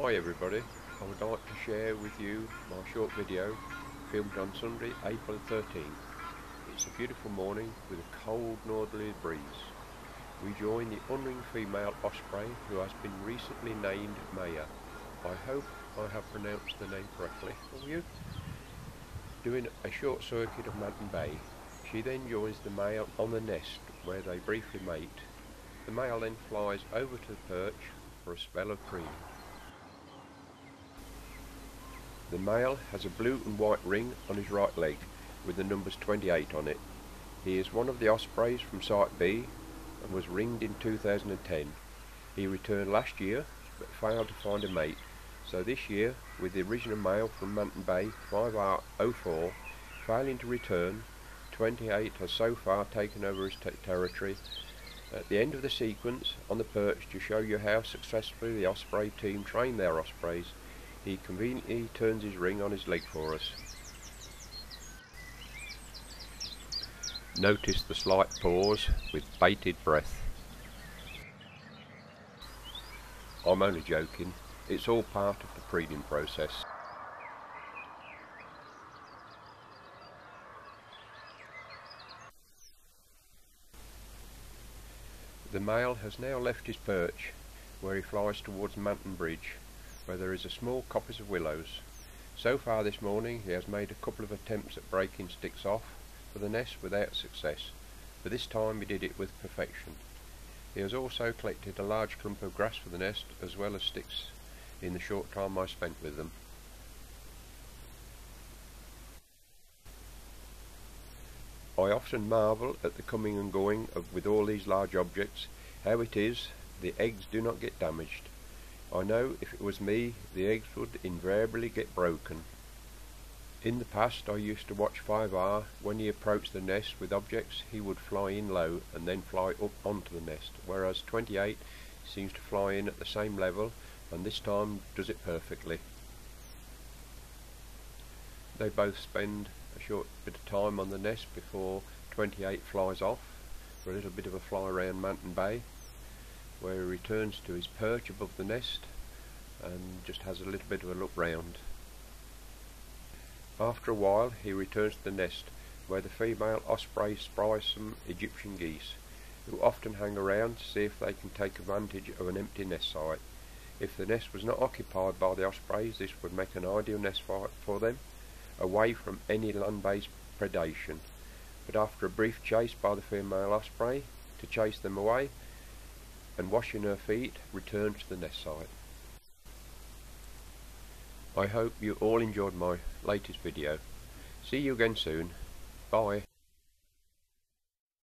Hi everybody, I would like to share with you my short video filmed on Sunday, April 13th. It's a beautiful morning with a cold northerly breeze. We join the unring female osprey who has been recently named Maya. I hope I have pronounced the name correctly for you. Doing a short circuit of Manton Bay, she then joins the male on the nest where they briefly mate. The male then flies over to the perch for a spell of preening. The male has a blue and white ring on his right leg with the numbers 28 on it. He is one of the ospreys from Site B and was ringed in 2010. He returned last year but failed to find a mate. So this year, with the original male from Manton Bay 5R04 failing to return, 28 has so far taken over his territory. At the end of the sequence, on the perch to show you how successfully the Osprey team train their Ospreys, he conveniently turns his ring on his leg for us. Notice the slight pause with bated breath. I'm only joking, it's all part of the preening process. The male has now left his perch, where he flies towards Manton Bridge where there is a small coppice of willows. So far this morning he has made a couple of attempts at breaking sticks off for the nest without success, but this time he did it with perfection. He has also collected a large clump of grass for the nest as well as sticks in the short time I spent with them. I often marvel at the coming and going of with all these large objects, how it is the eggs do not get damaged. I know if it was me, the eggs would invariably get broken. In the past I used to watch 5R, when he approached the nest with objects he would fly in low and then fly up onto the nest, whereas 28 seems to fly in at the same level and this time does it perfectly. They both spend a short bit of time on the nest before 28 flies off for a little bit of a fly around Manton Bay where he returns to his perch above the nest and just has a little bit of a look round. After a while he returns to the nest where the female osprey spies some Egyptian geese who often hang around to see if they can take advantage of an empty nest site. If the nest was not occupied by the ospreys this would make an ideal nest site for them away from any land-based predation. But after a brief chase by the female osprey to chase them away and washing her feet returned to the nest site. I hope you all enjoyed my latest video. See you again soon. Bye.